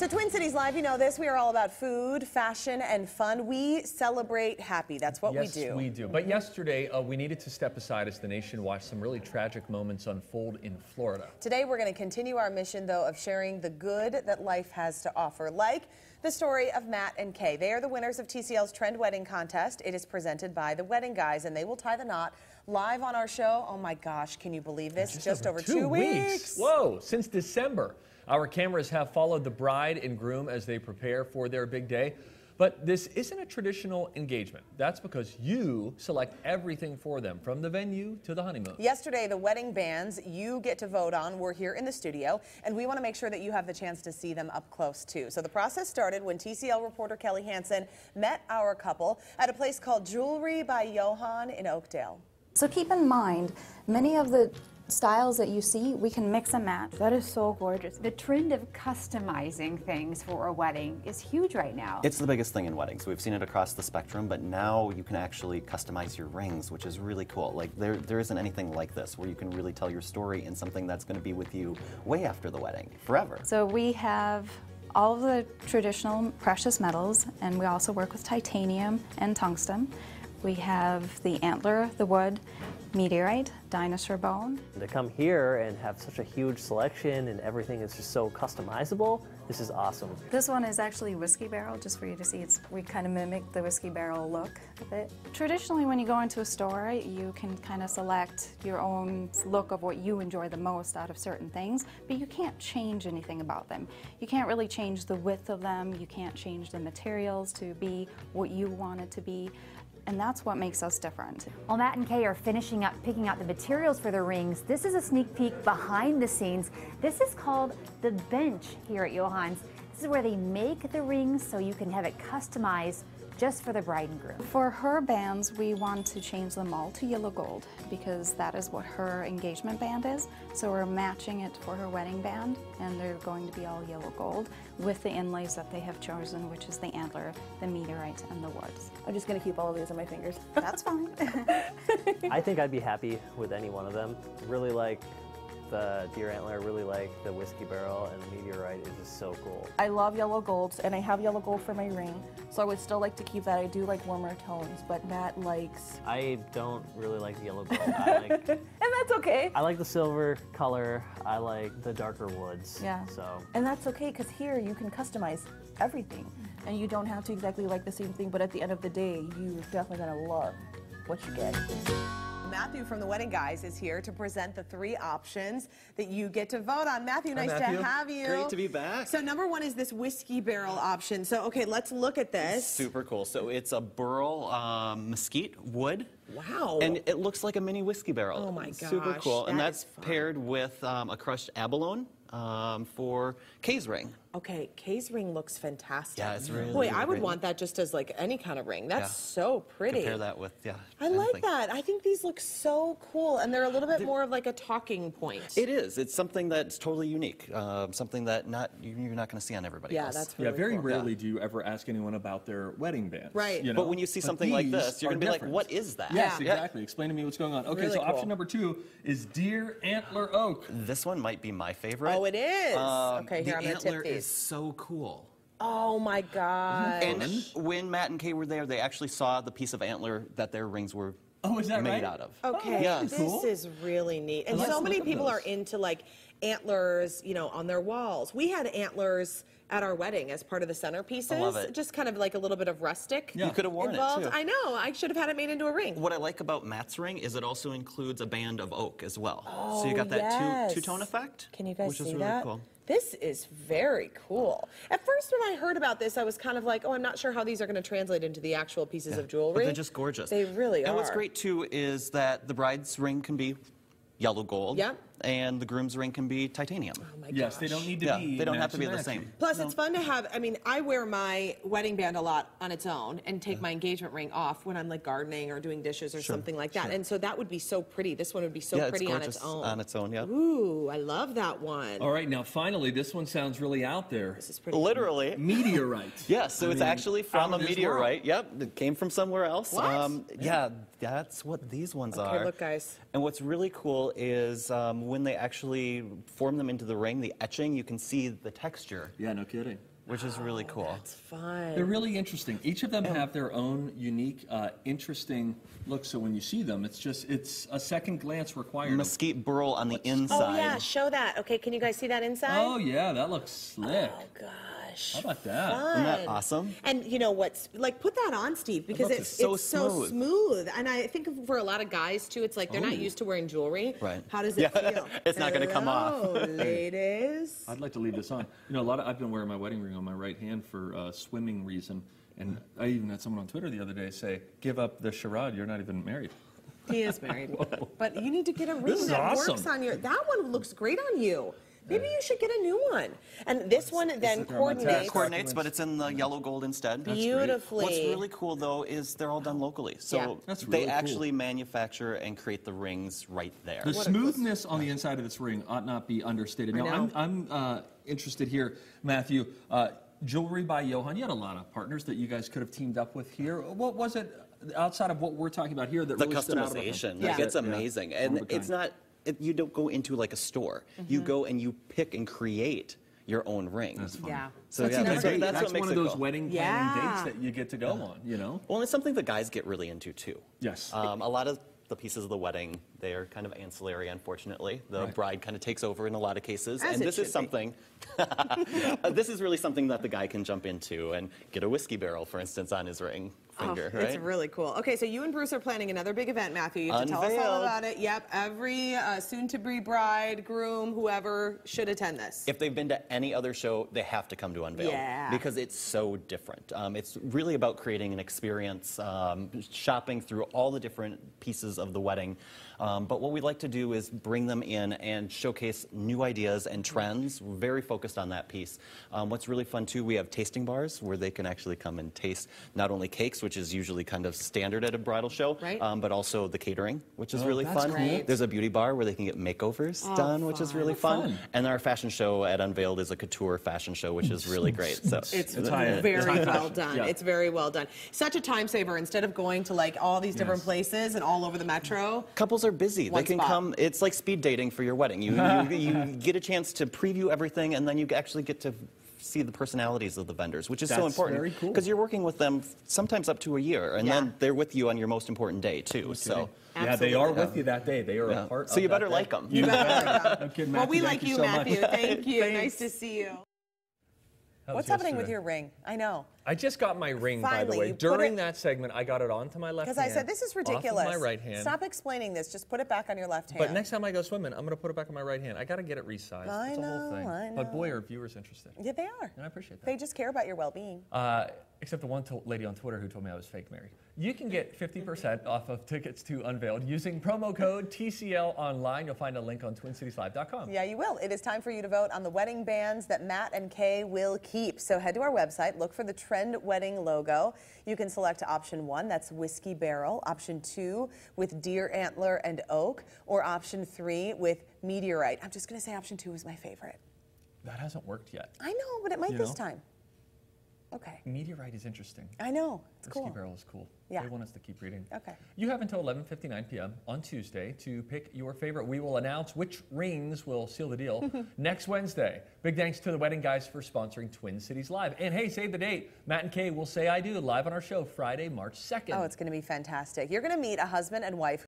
So Twin Cities Live, you know this. We are all about food, fashion, and fun. We celebrate happy. That's what yes, we do. Yes, we do. But yesterday, uh, we needed to step aside as the nation watched some really tragic moments unfold in Florida. Today, we're going to continue our mission, though, of sharing the good that life has to offer, like the story of Matt and Kay. They are the winners of TCL's Trend Wedding Contest. It is presented by the Wedding Guys, and they will tie the knot live on our show. Oh my gosh, can you believe this? Just, over, two, weeks. Whoa, since December. Our cameras have followed the bride and groom as they prepare for their big day. But this isn't a traditional engagement. That's because you select everything for them, from the venue to the honeymoon. Yesterday, the wedding bands you get to vote on were here in the studio, and we want to make sure that you have the chance to see them up close too. So the process started when TCL reporter Kelly Hansen met our couple at a place called Jewelry by Johan in Oakdale. So keep in mind, many of the styles that you see, we can mix and match. That is so gorgeous. The trend of customizing things for a wedding is huge right now. It's the biggest thing in weddings. We've seen it across the spectrum, but now you can actually customize your rings, which is really cool. Like there, there isn't anything like this where you can really tell your story in something that's going to be with you way after the wedding, forever. So we have all of the traditional precious metals, and we also work with titanium and tungsten. We have the antler, the wood, meteorite, dinosaur bone. To come here and have such a huge selection and everything is just so customizable, this is awesome. This one is actually whiskey barrel, just for you to see. It's, we kind of mimic the whiskey barrel look of it. Traditionally, when you go into a store, you can kind of select your own look of what you enjoy the most out of certain things, but you can't change anything about them. You can't really change the width of them, you can't change the materials to be what you want it to be and that's what makes us different. While Matt and Kay are finishing up picking out the materials for the rings, this is a sneak peek behind the scenes. This is called the bench here at Johan's. This is where they make the rings so you can have it customized just for the bride and groom. For her bands, we want to change them all to yellow gold because that is what her engagement band is. So we're matching it for her wedding band and they're going to be all yellow gold with the inlays that they have chosen, which is the antler, the meteorite, and the woods. I'm just going to keep all of these on my fingers. That's fine. I think I'd be happy with any one of them. Really like the deer antler, I really like the whiskey barrel, and the meteorite is just so cool. I love yellow golds, and I have yellow gold for my ring, so I would still like to keep that. I do like warmer tones, but Matt likes... I don't really like the yellow gold. I like, and that's okay. I like the silver color. I like the darker woods. Yeah. So. And that's okay, because here you can customize everything, and you don't have to exactly like the same thing, but at the end of the day, you're definitely going to love what you get. Matthew from the Wedding Guys is here to present the three options that you get to vote on. Matthew, nice Matthew. to have you. Great to be back. So number one is this whiskey barrel option. So okay, let's look at this. Super cool. So it's a burl um, mesquite wood. Wow. And it looks like a mini whiskey barrel. Oh my gosh. Super cool. and that's paired with um, a crushed abalone um, for Kay's ring. Okay, Kay's ring looks fantastic. Yeah, it's really, Boy, really I would great. want that just as like any kind of ring. That's Yeah. so pretty. Compare that with, yeah. I like that. I think these look so cool, and they're a little bit more of like a talking point. It is. It's something that's totally unique. Um, something that not you- you're not going to see on everybody yeah, else. that's Yeah, very cool. rarely do you ever ask anyone about their wedding band. Right. you know? But when you see But something like this, you're going to be like, what is that? Yes, Yeah. exactly. Explain to me what's going on. Okay, Really so cool. option number two is deer antler oak. This one might be my favorite. Oh, it is. Um, okay, here the I'm gonna tip tip is so cool. Oh my god. And when Matt and Kay were there, they actually saw the piece of antler that their rings were Oh, is that made right? out of. Okay, Yeah. this Cool. is really neat. And Let's so many at people are into like antlers, you know, on their walls. We had antlers at our wedding as part of the centerpieces. I love it. Just kind of like a little bit of rustic. Yeah. You could have worn involved. it too. I know. I should have had it made into a ring. What I like about Matt's ring is it also includes a band of oak as well. Oh, so you Oh, got that yes. two two tone effect. Can you guys which see is really that? cool. This is very cool. At first, when I heard about this, I was kind of like, oh, I'm not sure how these are going to translate into the actual pieces of jewelry. But they're just gorgeous. They really and are. And what's great too is that the bride's ring can be yellow gold. Yep. And the groom's ring can be titanium. Oh my Yes, they don't need to Yeah, be. they don't have to be matchy-matchy. the same. Plus, it's fun to have. I mean, I wear my wedding band a lot on its own and take my engagement ring off when I'm like gardening or doing dishes or something like that. And so that would be so pretty. This one would be so yeah, pretty it's on gorgeous its own. on its own. Yeah. Ooh, I love that one. All right, now finally, this one sounds really out there. This is pretty. Literally. Meteorite. Yes, so I it's mean, actually from a of this meteorite. Yep, it came from somewhere else. Um, What? yeah, that's what these ones Okay, are. Okay, look, guys. And what's really cool is um, when they actually form them into the ring, the etching, you can see the texture, Yeah, no kidding. which is really cool. It's fun. They're really interesting. Each of them have their own unique, uh, interesting look. So when you see them, it's just it's a second glance required. Mesquite burl on the inside. Oh inside. yeah, show that. Okay, can you guys see that inside? Oh yeah, that looks slick. Oh, gosh. How about that? Fun. Isn't that awesome? And you know what's like put that on, Steve, because love it's. So it's so smooth. smooth. And I think for a lot of guys too, it's like they're not used to wearing jewelry. Right. How does it Yeah, feel? it's not gonna come off. Hello, ladies. I'd like to leave this on. You know, a lot of I've been wearing my wedding ring on my right hand for uh, swimming reason, and I even had someone on Twitter the other day say, "Give up the charade. You're not even married." He is married, but you need to get a ring is that awesome. works on your. That one looks great on you. Maybe you should get a new one. And this one then it there on my coordinates. tag? coordinates, but it's in the yellow gold instead. great. Beautifully. What's really cool though is they're all done locally. So Yeah. That's they really cool. actually manufacture and create the rings right there. The smoothness on the inside of this ring ought not be understated. I Now, I'm. I'm uh, interested here, Matthew. Uh, jewelry by Johan. You had a lot of partners that you guys could have teamed up with here. What was it outside of what we're talking about here that the really stood out about them? customization, Yeah. like it's amazing, One and it's not. It, you don't go into like a store. You Mm-hmm. go and you pick and create your own ring. That's funny. Yeah. So that's yeah, even that's, that's, That's what makes one of those cool. wedding planning Yeah. dates that you get to go on. You know. Well, it's something the guys get really into too. Yes. Um, a lot of the pieces of the wedding, they are kind of ancillary, unfortunately. The Right. bride kind of takes over in a lot of cases. As and it this is something, uh, this is really something that the guy can jump into and get a whiskey barrel, for instance, on his ring finger, oh, right? It's really cool. Okay, so you and Bruce are planning another big event, Matthew. You have to tell us all about it. Yep, every uh, soon-to-be bride, groom, whoever should attend this. if they've been to any other show, they have to come to Unveiled Yeah. because it's so different. Um, it's really about creating an experience, um, shopping through all the different pieces of the wedding. Um, but what we like to do is bring them in and showcase new ideas and trends. We're very focused on that piece. Um, what's really fun too, we have tasting bars where they can actually come and taste not only cakes, which is usually kind of standard at a bridal show, Right. um, but also the catering, which is Oh, really that's fun. great. There's a beauty bar where they can get makeovers Oh, done, which is really fun. Fun. And our fashion show at Unveiled is a couture fashion show, which is really great. So It's, It's high end. very It's well done. Yeah. It's very well done. Such a time saver. Instead of going to like all these different Yes. places and all over the metro. couples are busy. One they can spot. come. It's like speed dating for your wedding. You, you you get a chance to preview everything, and then you actually get to see the personalities of the vendors, which is so That's important very cool. because you're working with them sometimes up to a year, and Yeah. then they're with you on your most important day too. So. Yeah, they are Absolutely. with you that day. They are yeah. a part So of you that better day. like them. You better. No kidding, well, we Matthew, like thank you, so much. Matthew. Thank you. Nice to see you. That What's happening with your ring? I know. I just got my ring, by the Finally, way. During it- that segment, I got it onto my left hand. Because. I said, this is off of ridiculous. my right hand. Stop explaining this. Just put it back on your left hand. But next time I go swimming, I'm going to put it back on my right hand. I got to get it resized. I it's a know, whole thing. I But boy, are viewers interested. Yeah, they are. And I appreciate that. They just care about your well-being. Uh, except the one to- lady on Twitter who told me I was fake married. You can get 50% off of tickets to Unveiled using promo code TCL online. You'll find a link on TwinCitiesLive.com. Yeah, you will. It is time for you to vote on the wedding bands that Matt and Kay will keep. So head to our website, look for the Trend Wedding logo. You can select option one, that's Whiskey Barrel, option two with Deer Antler and Oak, or option three with Meteorite. I'm just going to say option two is my favorite. That hasn't worked yet. I know, but it might You this time. Okay. Meteorite is interesting. I know. It's Whiskey cool. Barrel is cool. Yeah. They want us to keep reading. Okay. You have until 11:59 p.m. on Tuesday to pick your favorite. We will announce which rings will seal the deal next Wednesday. Big thanks to the Wedding Guys for sponsoring Twin Cities Live. And hey, save the date. Matt and Kay will say I do live on our show Friday, March 2nd. Oh, it's going to be fantastic. You're going to meet a husband and wife